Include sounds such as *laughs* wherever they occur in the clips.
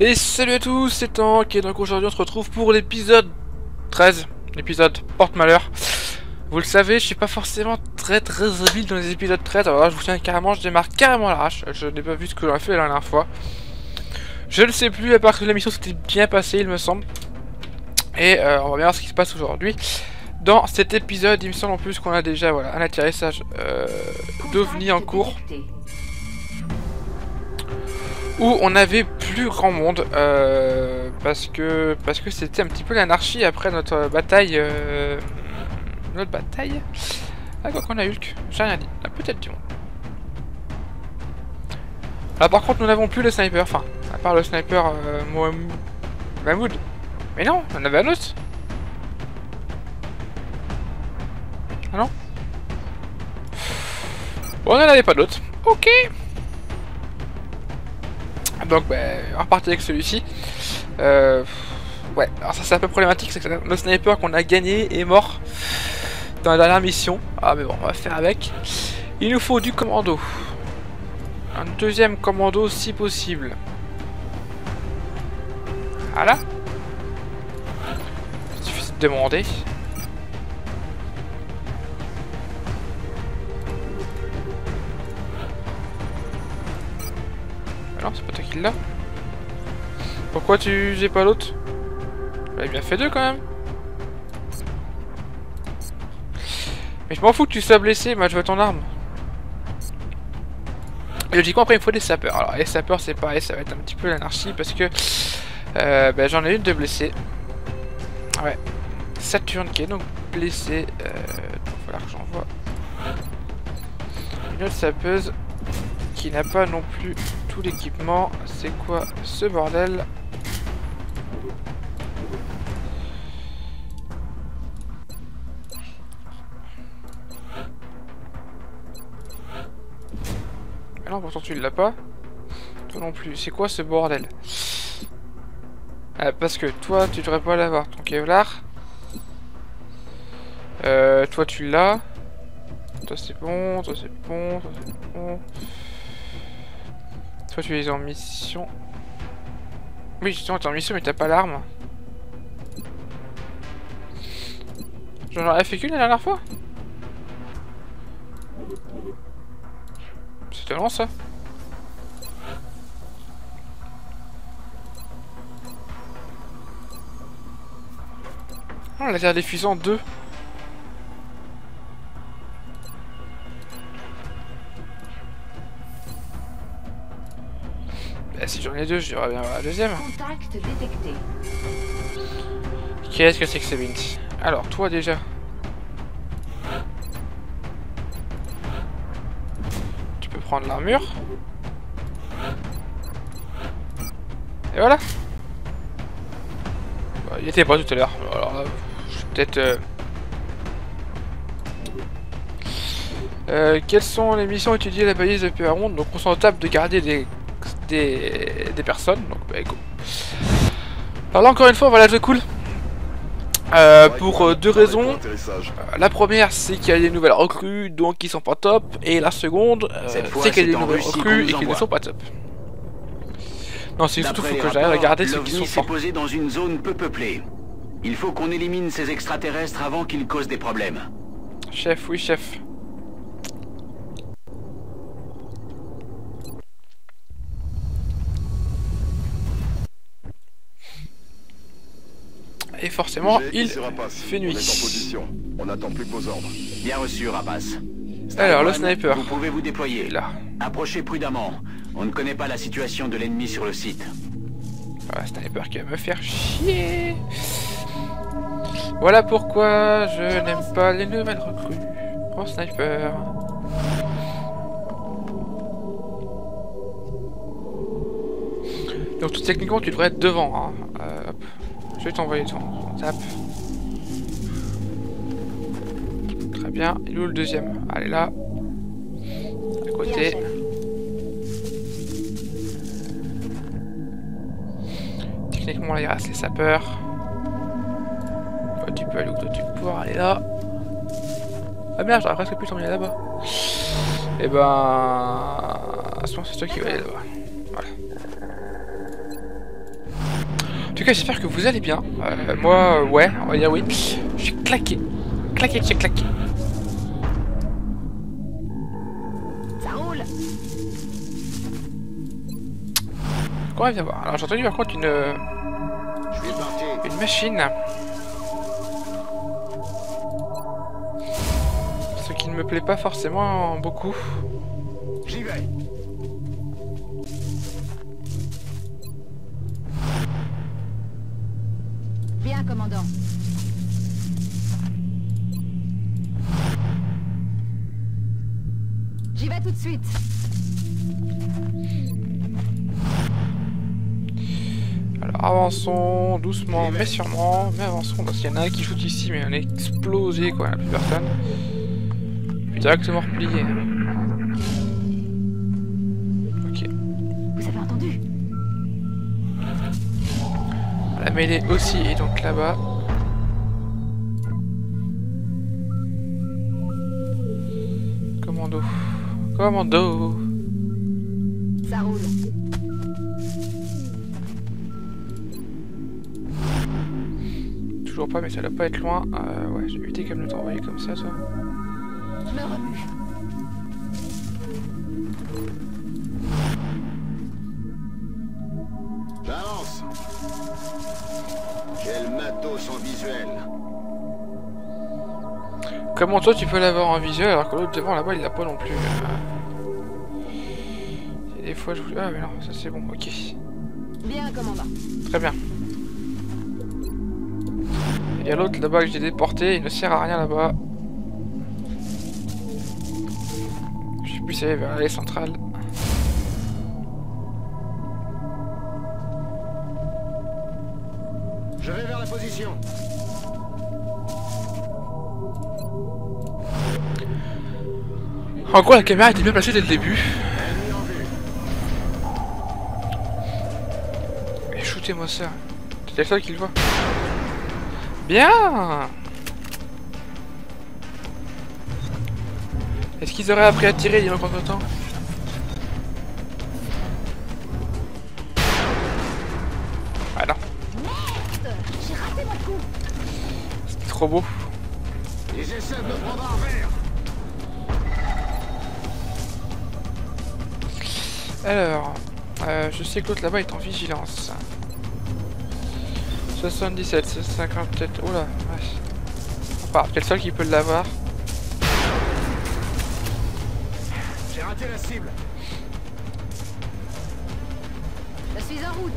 Et salut à tous, c'est Tank et donc aujourd'hui on se retrouve pour l'épisode 13, l'épisode porte-malheur. Vous le savez, je suis pas forcément très très habile dans les épisodes 13, alors là je vous tiens carrément, je démarre carrément l'arrache, je n'ai pas vu ce que j'aurais fait la dernière fois. Je ne sais plus, à part que l'émission s'était bien passée il me semble. Et euh, on va bien voir ce qui se passe aujourd'hui. Dans cet épisode, il me semble en plus qu'on a déjà voilà, un atterrissage euh, d'OVNI en cours où on avait plus grand monde euh, parce que parce que c'était un petit peu l'anarchie après notre bataille euh, notre bataille. Ah quoi qu'on a Hulk j'ai rien dit. Ah, peut-être du monde. Alors par contre nous n'avons plus le sniper enfin à part le sniper euh, Mahmoud. Mais non on avait un autre ah non. On n'en avait pas d'autre ok donc bah, on repartit avec celui-ci. Euh, ouais, alors ça c'est un peu problématique, c'est que le sniper qu'on a gagné est mort dans la dernière mission. Ah mais bon, on va faire avec. Il nous faut du commando. Un deuxième commando si possible. Voilà. Il suffit de demander. L'a. Pourquoi tu j'ai pas l'autre? Il bien fait deux quand même. Mais je m'en fous que tu sois blessé, moi je veux ton arme. Et logiquement après il me faut des sapeurs. Alors les sapeurs c'est pareil, ça va être un petit peu l'anarchie parce que euh, ben, j'en ai une de blessée. Ouais. Saturne qui est donc blessé. Euh, donc voilà que j'envoie. Une autre sapeuse qui n'a pas non plus tout l'équipement. C'est quoi ce bordel? Ah non, pourtant tu l'as pas. Toi non plus. C'est quoi ce bordel? Ah, Parce que toi, tu devrais pas l'avoir. Ton Kevlar. Euh, toi, tu l'as. Toi, c'est bon. Toi, c'est bon. Toi, c'est bon. Toi, tu es en mission. Oui, justement, t'es en mission, mais t'as pas l'arme. J'en ai fait qu'une la dernière fois C'est étonnant ça. Ah, oh, la terre des fusants 2. les deux, je dirais bien la deuxième. Qu'est-ce que c'est que ces bins Alors, toi déjà. Tu peux prendre l'armure. Et voilà. Bah, il était pas tout à l'heure. Alors là, je suis peut-être... Euh, euh... Quelles sont les missions étudiées à la balise de Péaronde Donc on s'entame de garder des des, des personnes. Donc, bah, go. Alors là, encore une fois, voilà, je cool. Euh, pour euh, deux raisons. Euh, la première, c'est qu'il y a des nouvelles recrues, donc qui sont pas top. Et la seconde, euh, c'est qu'il y a des nouvelles recrues et qui ne sont pas top. Non, c'est surtout faut que j'aille regarder ceux qui sont forts. posé dans une zone peu peuplée. Il faut qu'on élimine ces extraterrestres avant qu'ils causent des problèmes. Chef, oui, chef. Et forcément il fait nuit. On attend plus que vos ordres. Bien reçu, Rapace. Alors le sniper. Vous pouvez vous déployer. Là. Approchez prudemment. On ne connaît pas la situation de l'ennemi sur le site. Ah, sniper qui va me faire chier. Voilà pourquoi je n'aime pas les nouvelles recrues. Oh sniper. Donc tout techniquement tu devrais être devant. Hein. Euh, hop. Je vais t'envoyer tap. Très bien. Il est où le deuxième? Allez là. À côté. Techniquement là il reste les sapeurs. Toi tu peux aller où toi tu peux aller là. Ah merde j'aurais presque pu t'envoyer là-bas. Et eh ben... À ce moment c'est toi qui vas aller là-bas. Tout cas, j'espère que vous allez bien. Euh, moi, euh, ouais, on va dire oui. Je suis claqué. Claqué, j'ai claqué. Ça roule Quoi, viens voir? Alors, j'ai entendu par contre une, euh, une machine. Ce qui ne me plaît pas forcément beaucoup. Suite. Alors, avançons doucement, mais sûrement. Mais avançons, parce qu'il y en a un qui shoot ici, mais on est explosé, quoi. Il n'y a plus personne. Directement replié. Ok. Vous avez entendu? La mêlée aussi est donc là-bas. Commando. Ça roule. Toujours pas, mais ça doit pas être loin. Euh, ouais, j'ai évité qu'elle me t'envoyer comme ça, toi. Je me remue. Balance. Quel matos en visuel. Comment toi tu peux l'avoir en visuel alors que l'autre devant là-bas il l'a pas non plus euh. Et Des fois je voulais... Ah mais non, ça c'est bon, ok. Bien, commandant. Très bien. Il y a l'autre là-bas que j'ai déporté, il ne sert à rien là-bas. Je suis plus allé vers l'allée centrale. Je vais vers la position. En gros la caméra était bien placée dès le début. Et shootez-moi ça. C'est le seul qui le voit. Bien Est-ce qu'ils auraient appris à tirer il y a contre temps? Ah c'était trop beau. Alors, euh, je sais que l'autre là-bas est en vigilance. 77, 57, oh là, ouais. Enfin, peut-être le seul qui peut l'avoir. J'ai raté la cible. Je suis en route.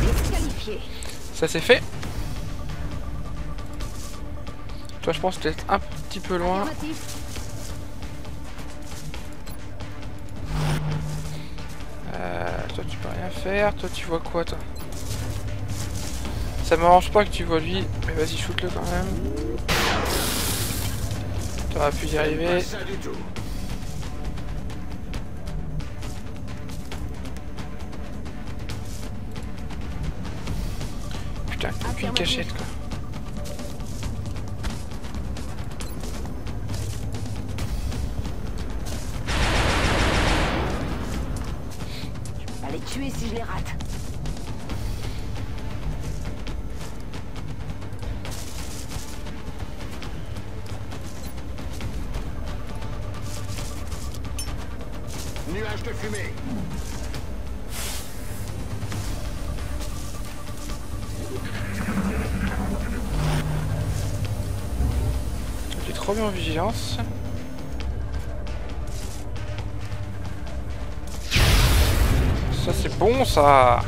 Disqualifié. Ça c'est fait. Toi je pense peut-être un petit peu loin. Affirmatif. Faire. Toi tu vois quoi toi? Ça m'arrange pas que tu vois lui, mais vas-y shoot-le quand même. T'aurais pu y arriver. Putain, aucune cachette quoi. Tuer si je les rate. Nuage de fumée. J'ai trop bien en vigilance. Bon ça.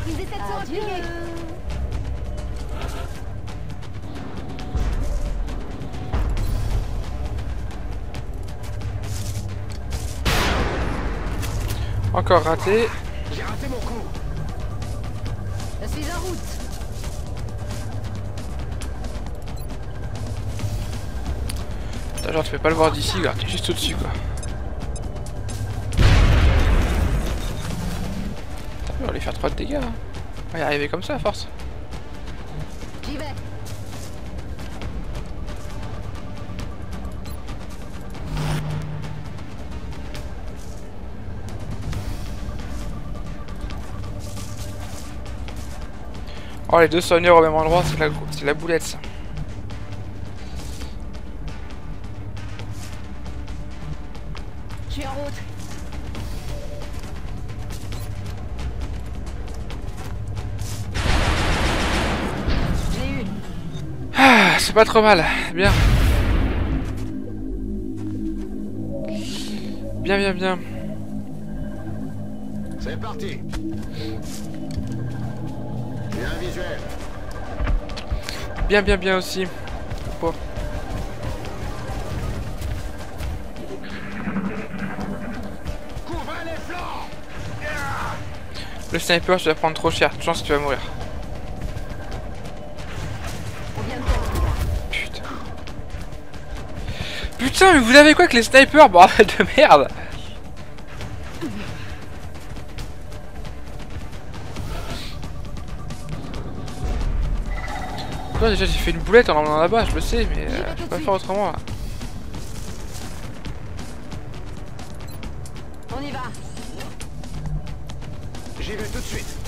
Encore raté. J'ai raté mon coup. Je suis en route. Putain, genre tu peux pas le voir d'ici là, t'es juste au-dessus quoi. On va lui faire 3 de dégâts. Hein. On va y arriver comme ça à force. Oh les deux sonneurs au même endroit, c'est la, la boulette ça. C'est pas trop mal. Bien. Bien, bien, bien. C'est parti. Un visuel. Bien, bien, bien aussi. Pas. Couvrez les flancs Le sniper, je vais prendre trop cher. De chance, tu vas mourir. Putain, mais vous avez quoi avec les snipers, bordel de merde Quoi, déjà j'ai fait une boulette en l'emmenant là-bas, je le sais, mais euh, je peux pas faire autrement là. On y va. J'y vais tout de suite.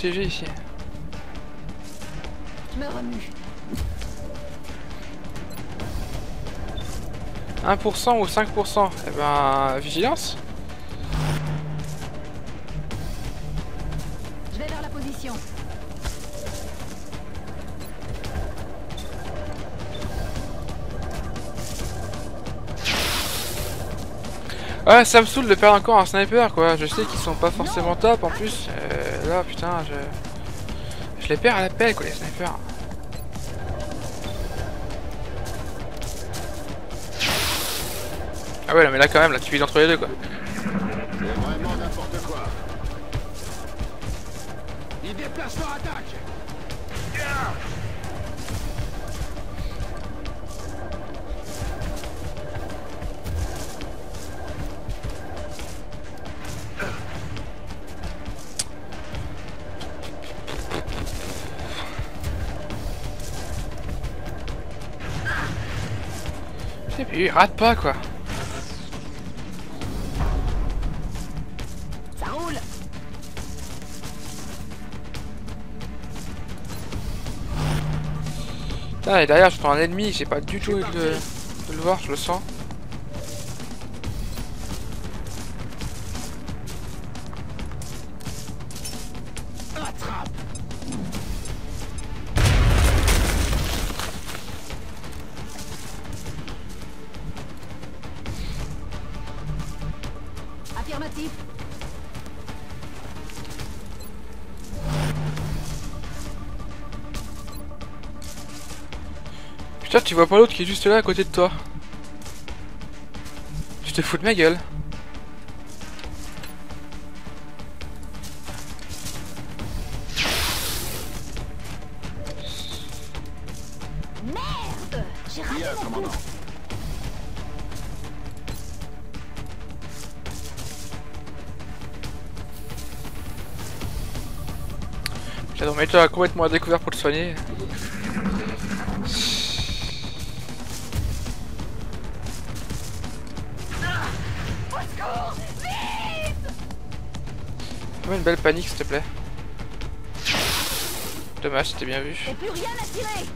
Protégé ici. Me remue. 1% ou 5% Eh ben, vigilance Je vais vers la position. Ouais, ça me saoule de perdre encore un sniper quoi. Je sais qu'ils sont pas forcément top en plus. Euh, là, putain, je. Je les perds à la pelle quoi, les snipers. Ah ouais, mais là quand même, là tu vis entre les deux quoi. C'est vraiment n'importe quoi. Ils déplacent leur attaque. Et il rate pas quoi. Ça roule. Putain, et derrière, je prends un ennemi, j'ai pas du tout de, le- de le voir, je le sens. Putain, tu vois pas l'autre qui est juste là à côté de toi. Tu te fous de ma gueule. Merde J'ai. J'adore mettre toi complètement à découvert pour le soigner. Une belle panique s'il te plaît. Dommage, c'était bien vu. Et plus rien à tirer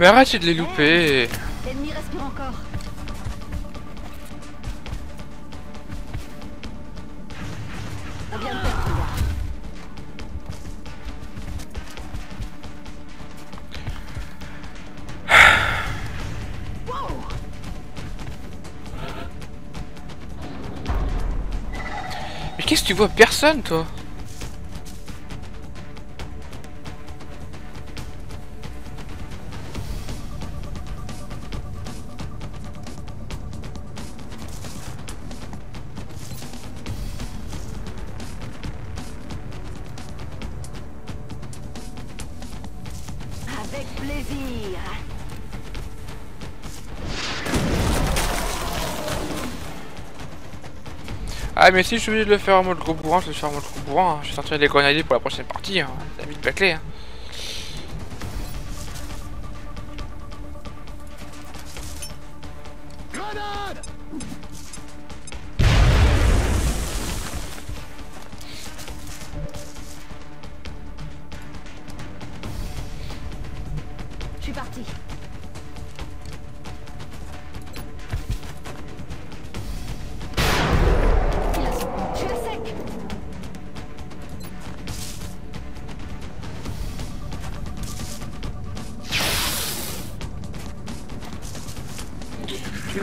Mais arrêtez de les louper. L'ennemi respire encore. Tu vois Personne toi Ah mais si je suis obligé de le faire en mode gros bourrin, je vais le faire en mode gros bourrin. hein. Je vais sortir les grenadiers pour la prochaine partie. Hein. Va vite bâclé. Hein.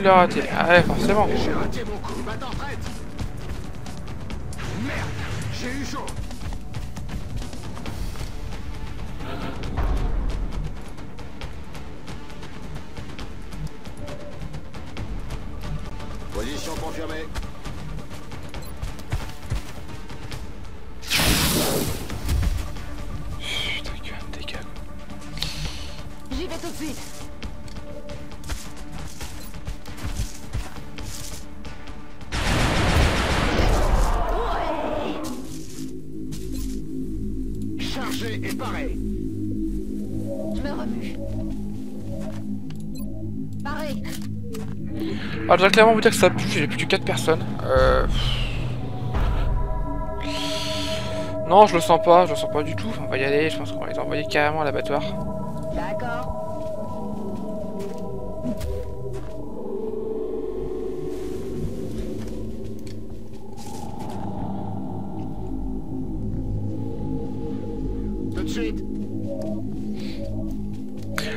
Ah ouais, forcément. Alors, je dois clairement vous dire que ça pue, j'ai plus que 4 personnes. Euh... Non, je le sens pas, je le sens pas du tout. On va y aller, je pense qu'on va les envoyer carrément à l'abattoir. D'accord.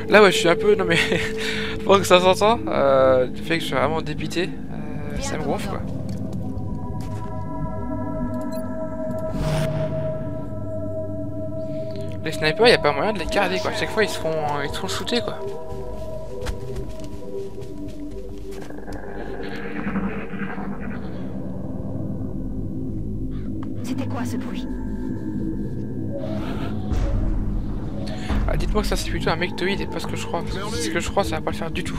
Là, ouais, je suis un peu. Non, mais. *laughs* Pour que ça s'entend, euh, le fait que je suis vraiment dépité, euh, ça me gonfle quoi. Les snipers, y a pas moyen de les garder quoi. Chaque fois, ils se font, ils se font shooter quoi. Dites-moi que ça c'est plutôt un mectoïde et pas ce que je crois. Parce que Ce que je crois, ça va pas le faire du tout.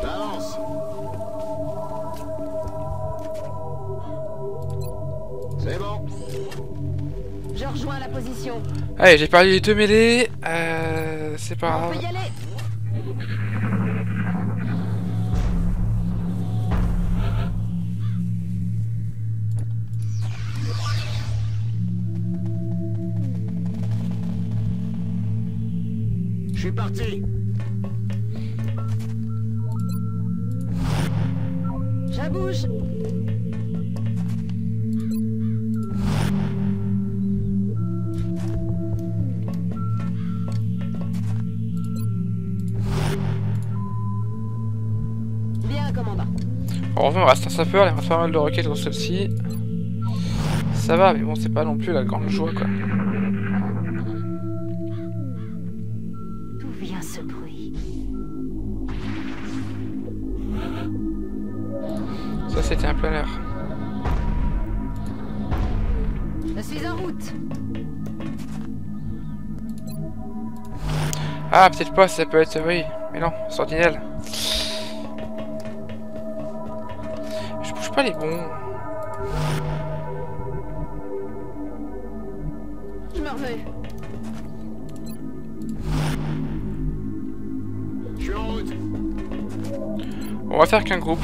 J'avance. C'est bon. Je rejoins la position. Allez, j'ai perdu les deux mêlées. Euh, c'est pas grave. Je suis parti. Je bouge. Bien, commandant. Heureusement, il reste un sapeur, il reste pas mal de roquettes dans celle-ci. Ça va, mais bon, c'est pas non plus la grande joie quoi. Ah, peut-être pas, ça peut être. Oui, mais non, sentinelle. Je bouge pas les bons. Je me remue. Je suis en route. On va faire qu'un groupe.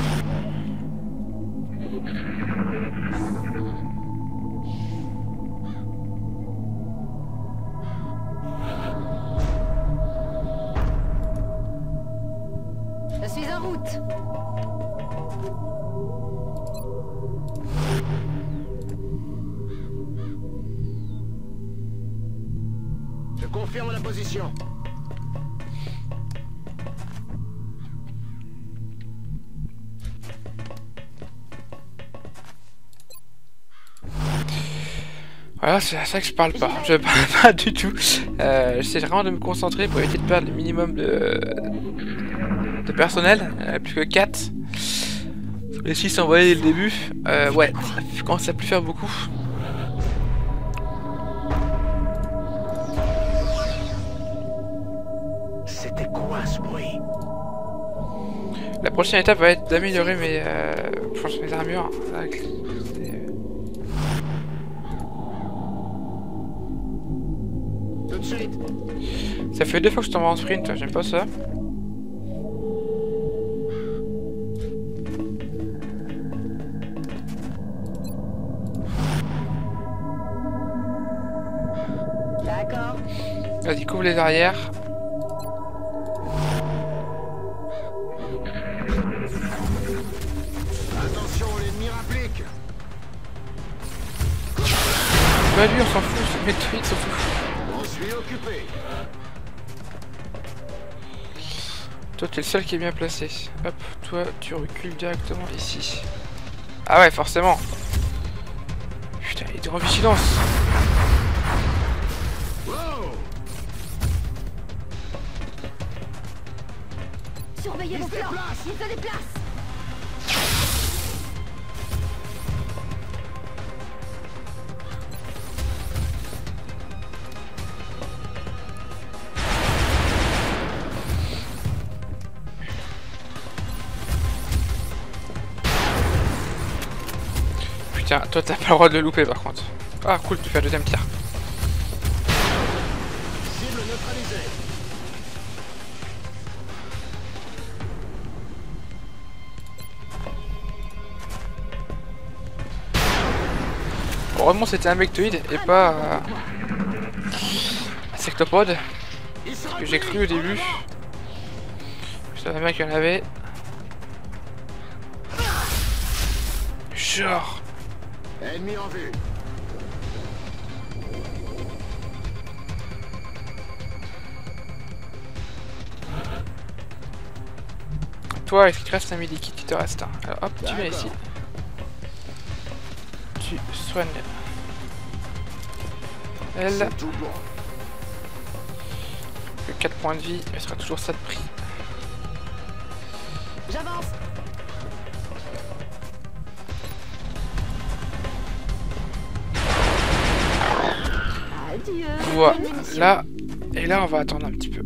Voilà, c'est à ça que je parle pas. Je parle *laughs* pas du tout. Euh, J'essaie vraiment de me concentrer pour éviter de perdre le minimum de, de personnel. Euh, plus que 4. Les 6 envoyés dès le début, euh, ouais, ça commence à plus faire beaucoup. C'était quoi ce bruit? La prochaine étape va être d'améliorer mes, euh, mes armures. Avec- Ça fait deux fois que je tombe en sprint, j'aime pas ça. D'accord. Vas-y, couvre les arrières. Attention, l'ennemi rapplique. Bah lui, on s'en fout, c'est méthodique surtout. On suis occupé. Toi, t'es le seul qui est bien placé. Hop, toi, tu recules directement ici. Ah ouais, forcément. Putain, il est en vigilance. Surveillez Il vos se flancs. déplace. Il se déplace. Putain, toi, t'as pas le droit de le louper par contre. Ah, cool, tu fais deuxième tir. Heureusement, c'était un mectoïde et pas euh, un sectopode. Se que j'ai cru au début. Je savais bien qu'il y en avait. Genre. Ennemi en vue. Toi, qu'il te reste un medikit Il te reste un. Alors hop, tu viens ici. Tu soignes. Elle, C'est tout bon. que 4 points de vie, elle sera toujours ça de prix. Voilà. et là, on va attendre un petit peu.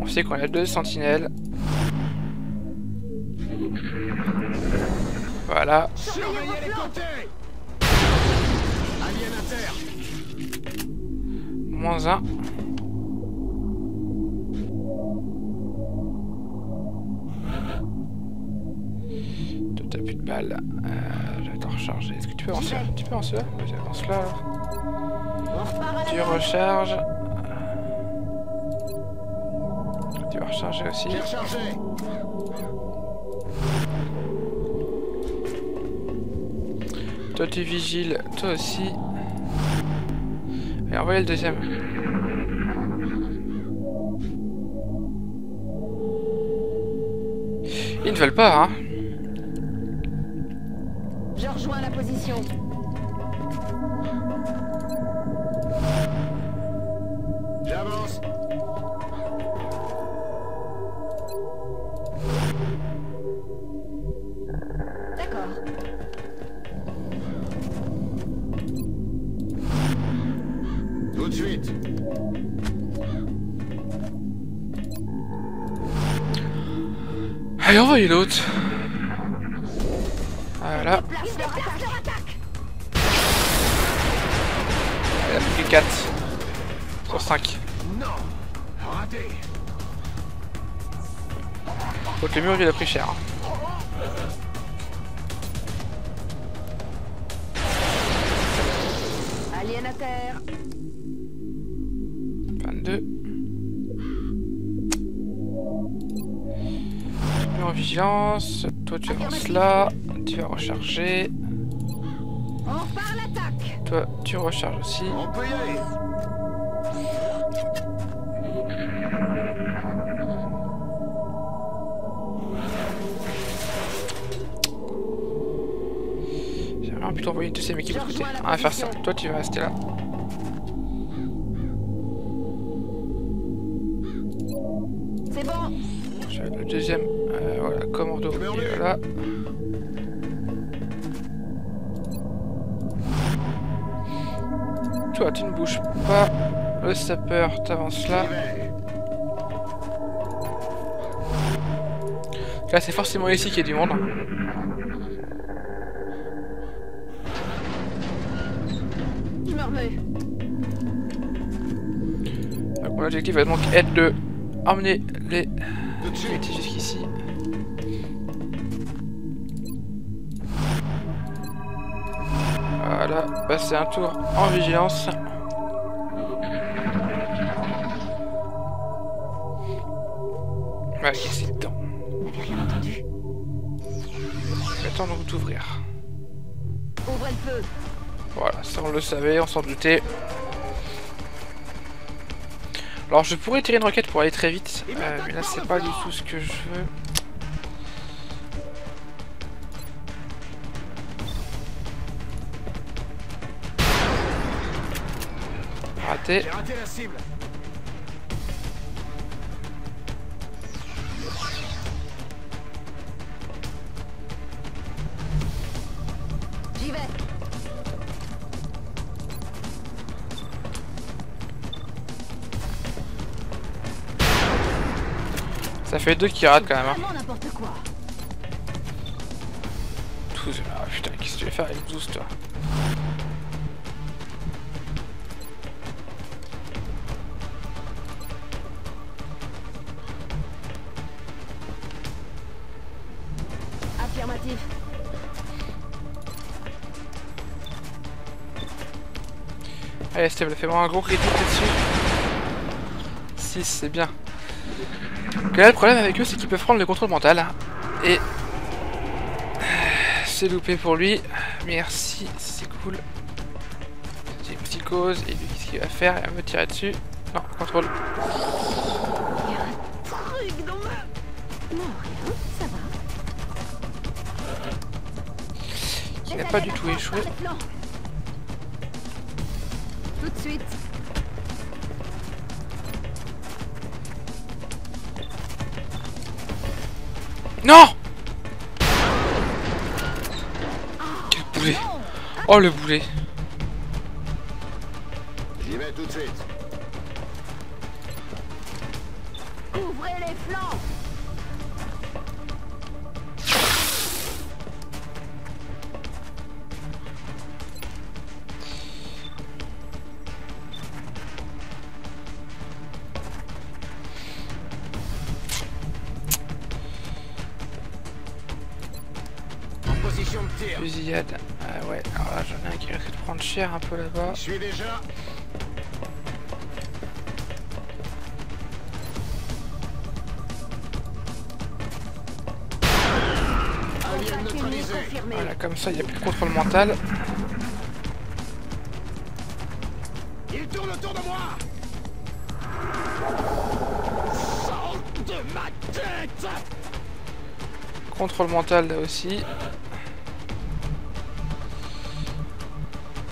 On sait qu'on a deux sentinelles. Voilà. À. Moins un. Toi, t'as plus de balles. Euh, recharger. Est-ce que tu peux avancer là Tu peux avancer là Vas-y, avance là. Tu recharges. Tu vas recharger aussi. Toi, tu vigiles. Toi aussi. Et envoyez le deuxième. Ils ne veulent pas, hein. Position. J'avance. D'accord. Tout de suite. Allez, envoyez l'autre. Que 4 sur 5. Non. Raté. Faut que le mur il a pris cher. hein. Alien à terre. 22. Tu mets en vigilance. Toi tu avances là. Tu vas recharger. Toi tu recharges aussi. On peut y aller. J'aimerais vraiment plutôt envoyer une deuxième équipe de l'autre côté. On va faire ça. Toi tu vas rester là. C'est bon. je vais le deuxième. Euh, voilà, commando. Et voilà. Toi, tu ne bouges pas. Le sapeur, t'avances là. Là, c'est forcément ici qu'il y a du monde. Je me remets. Donc, mon objectif va donc être de emmener les jusqu'ici. Passer un tour en vigilance. N'avez rien entendu Attends donc d'ouvrir. Ouvrez le feu. Voilà, ça on le savait, on s'en doutait. Alors je pourrais tirer une roquette pour aller très vite, euh, mais là c'est pas du tout ce que je veux. Raté. J'ai raté la cible. J'y vais. Ça fait deux qui ratent quand même. Hein. Quoi. 12. Ah putain, qu'est-ce que tu vas faire avec 12 toi? Steve, fais-moi un gros critique là-dessus. 6, c'est bien. Le problème avec eux, c'est qu'ils peuvent prendre le contrôle mental. Et... *sighs* C'est loupé pour lui. Merci, c'est cool. J'ai une psychose, et lui, qu'est-ce qu'il va faire Il va me tirer dessus. Non, contrôle. Il n'a pas du tout échoué. Tout de suite. Non Quel boulet Oh le boulet J'y vais tout de suite. Ouvrez les flancs. Je suis déjà. Voilà, comme ça il n'y a plus de contrôle mental. Il tourne autour de moi. Sors de ma tête. Contrôle mental là aussi.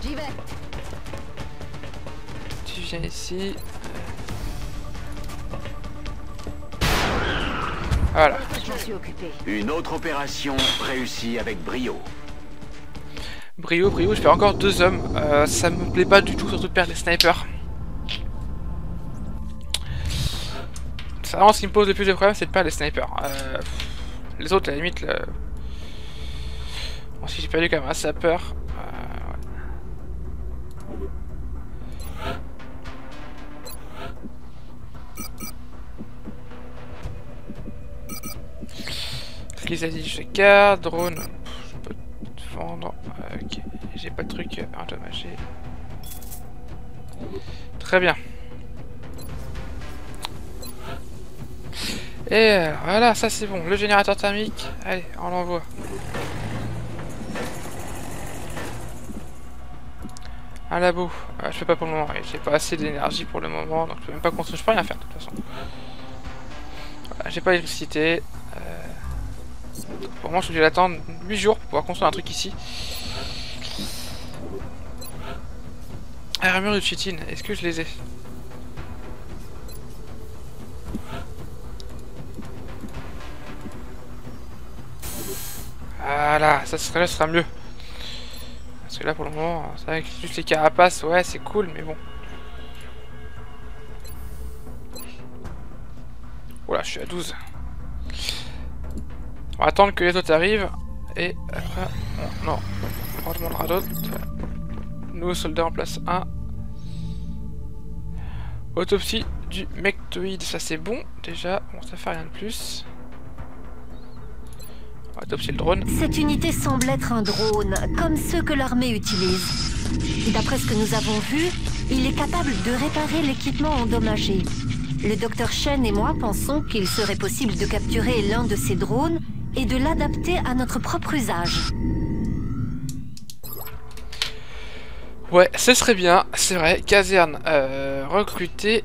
J'y vais. Viens ici. Voilà. Une autre opération réussie avec brio. Brio, brio, je fais encore deux hommes. Euh, ça me plaît pas du tout, surtout de perdre les snipers. C'est vraiment ce qui me pose le plus de problèmes, c'est de perdre les snipers. Euh, les autres, à la limite, le... Bon, si j'ai perdu quand même un sapeur. Dit, je garde, drone, je peux vendre, Euh, ok, j'ai pas de truc euh, endommagé. Très bien. Et euh, voilà, ça c'est bon, le générateur thermique, allez, on l'envoie. Un labo, Euh, je fais pas pour le moment, j'ai pas assez d'énergie pour le moment, donc je peux même pas construire, je peux rien faire de toute façon. Voilà, j'ai pas d'électricité. Pour moi, je suis obligé d'attendre 8 jours pour pouvoir construire un truc ici. Ah, Armure de chitine, est-ce que je les ai Voilà, ça serait là, sera mieux. Parce que là, pour le moment, c'est avec juste les carapaces, ouais, c'est cool, mais bon. Voilà, je suis à 12. On va attendre que les autres arrivent. Et après, on- non, on en demandera d'autres. Nouveau soldat en place 1. Autopsie du mectoïde, ça c'est bon déjà. Bon, ça fait rien de plus. On va autopsier le drone. Cette unité semble être un drone, comme ceux que l'armée utilise. D'après ce que nous avons vu, il est capable de réparer l'équipement endommagé. Le docteur Shen et moi pensons qu'il serait possible de capturer l'un de ces drones et de l'adapter à notre propre usage. Ouais, ce serait bien, c'est vrai. Caserne, euh, recruter.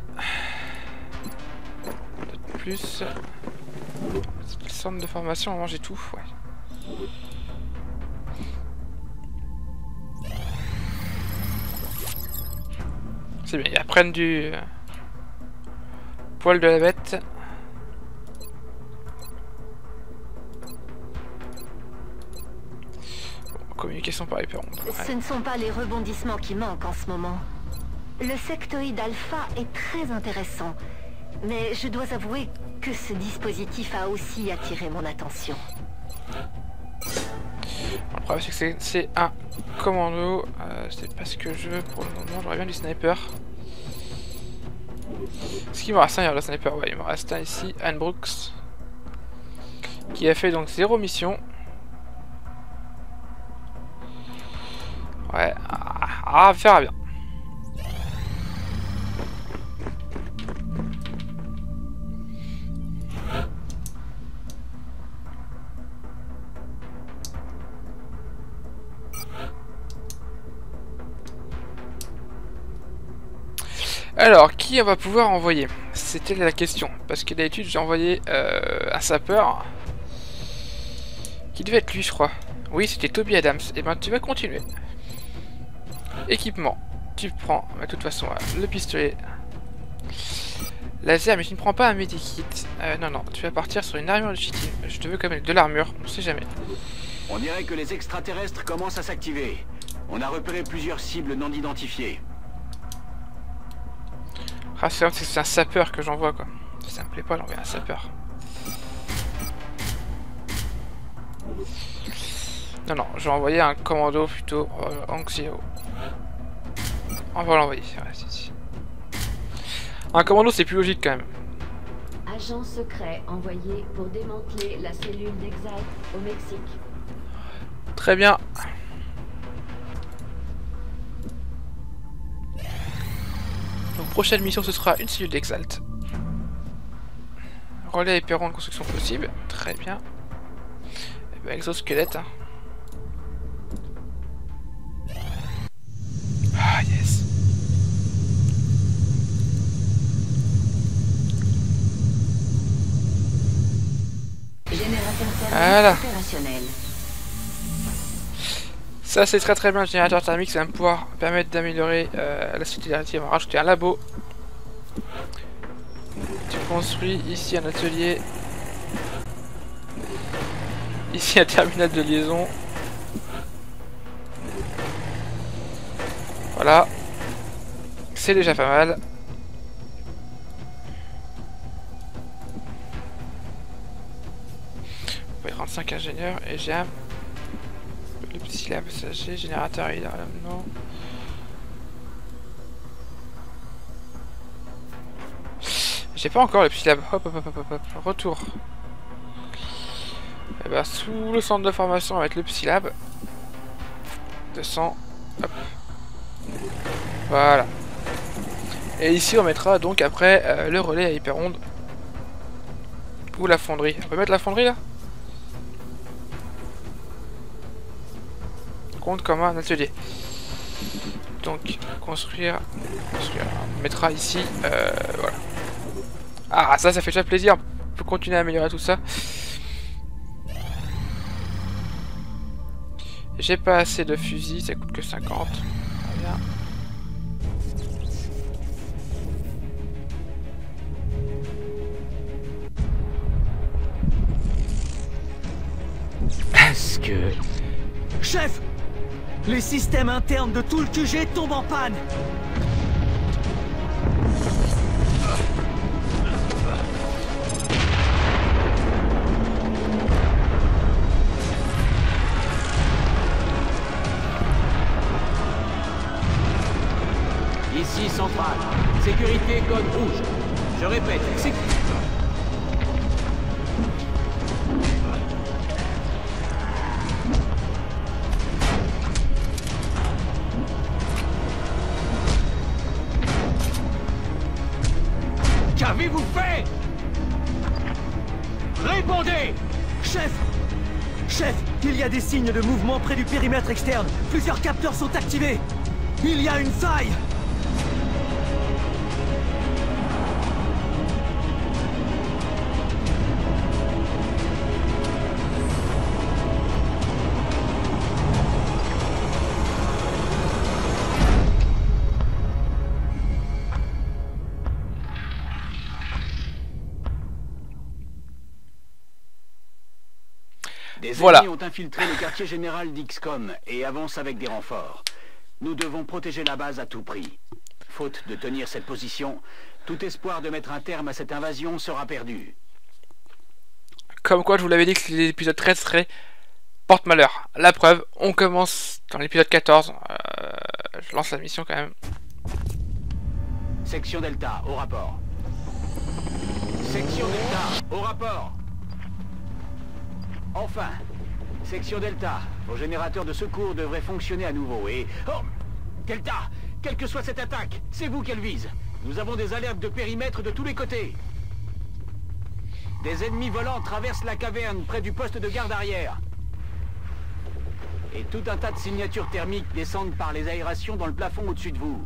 Peut-être plus. Le centre de formation, on j'ai tout, ouais. C'est bien, ils apprennent du poil de la bête. Communication par ouais. Ce ne sont pas les rebondissements qui manquent en ce moment. Le sectoïde alpha est très intéressant, mais je dois avouer que ce dispositif a aussi attiré mon attention. Le problème c'est que c'est- un commando, euh, c'est pas ce que je veux pour le moment, j'aurais bien du sniper. Est-ce qu'il me reste un, il y a le sniper, ouais il me reste un ici, Anne Brooks. Qui a fait donc zéro mission. Ouais, ah, ah verra bien. Alors, qui on va pouvoir envoyer? C'était la question. Parce que d'habitude, j'ai envoyé euh, un sapeur. Qui devait être lui, je crois. Oui, c'était Toby Adams. Et ben, tu vas continuer. Équipement. Tu prends, de toute façon, euh, le pistolet. Laser, mais tu ne prends pas un medikit. Euh, non, non, tu vas partir sur une armure de cheating. Je te veux quand même de l'armure, on sait jamais. On dirait que les extraterrestres commencent à s'activer. On a repéré plusieurs cibles non identifiées. Ah, c'est c'est un sapeur que j'envoie, quoi. Ça me plaît pas d'envoyer un sapeur. Non, non, je vais envoyer un commando plutôt euh, Anxio. On va l'envoyer, ouais, si, si. Un commando, c'est plus logique quand même. Agent secret envoyé pour démanteler la cellule d'Exalt au Mexique. Très bien. Donc prochaine mission ce sera une cellule d'Exalt. Relais et perron de construction possible. Très bien. Et ben, exosquelette. hein. Ah yes. Voilà. Ça c'est très très bien le générateur thermique, ça va me pouvoir permettre d'améliorer euh, la sécurité. On va rajouter un labo. Tu construis ici un atelier. Ici un terminal de liaison. Voilà. C'est déjà pas mal. Peut 35 ingénieurs et j'ai un le petit lab passager, générateur hydraulique, non. J'ai pas encore le petit. Hop, hop, hop, hop, hop. Retour. Et bah, sous le centre de formation, on va mettre le petit lab. 200. Hop. Voilà. Et ici, on mettra donc après euh, le relais à hyperonde. Ou la fonderie. On peut mettre la fonderie là? Compte comme un atelier. Donc, construire. On mettra ici, euh, voilà. Ah, ça, ça fait déjà plaisir. On peut continuer à améliorer tout ça. J'ai pas assez de fusils, ça coûte que 50. Chef Les systèmes internes de tout le QG tombent en panne Ici, centrale. Sécurité, code rouge. Je répète, sé- Qu'avez-vous fait? Répondez Chef Chef, il y a des signes de mouvement près du périmètre externe. Plusieurs capteurs sont activés. Il y a une faille Des Voilà. ennemis ont infiltré le quartier général d'XCOM et avancent avec des renforts. Nous devons protéger la base à tout prix. Faute de tenir cette position, tout espoir de mettre un terme à cette invasion sera perdu. Comme quoi, je vous l'avais dit que l'épisode 13 serait porte-malheur. La preuve, on commence dans l'épisode 14. Euh, je lance la mission quand même. Section Delta, au rapport. Section Delta, au rapport. Enfin, Section Delta, vos générateurs de secours devraient fonctionner à nouveau et... Oh Delta, quelle que soit cette attaque, c'est vous qu'elle vise. Nous avons des alertes de périmètre de tous les côtés. Des ennemis volants traversent la caverne près du poste de garde arrière. Et tout un tas de signatures thermiques descendent par les aérations dans le plafond au-dessus de vous.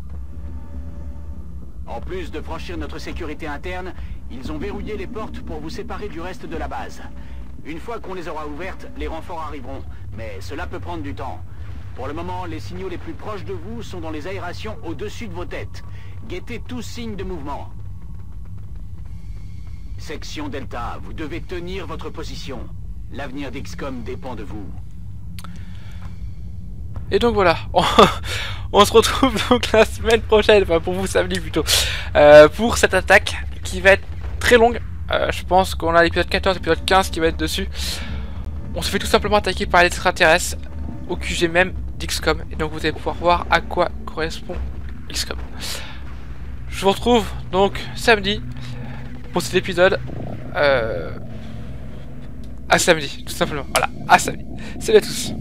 En plus de franchir notre sécurité interne, ils ont verrouillé les portes pour vous séparer du reste de la base. Une fois qu'on les aura ouvertes, les renforts arriveront. Mais cela peut prendre du temps. Pour le moment, les signaux les plus proches de vous sont dans les aérations au-dessus de vos têtes. Guettez tout signe de mouvement. Section Delta, vous devez tenir votre position. L'avenir d'XCOM dépend de vous. Et donc voilà, *laughs* on, se retrouve donc la semaine prochaine, enfin pour vous samedi plutôt, euh, pour cette attaque qui va être très longue. Euh, je pense qu'on a l'épisode 14, l'épisode 15 qui va être dessus. On se fait tout simplement attaquer par les extraterrestres au QG même d'XCOM. Et donc vous allez pouvoir voir à quoi correspond XCOM. Je vous retrouve donc samedi pour cet épisode. Euh, à samedi, tout simplement. Voilà, à samedi. Salut à tous.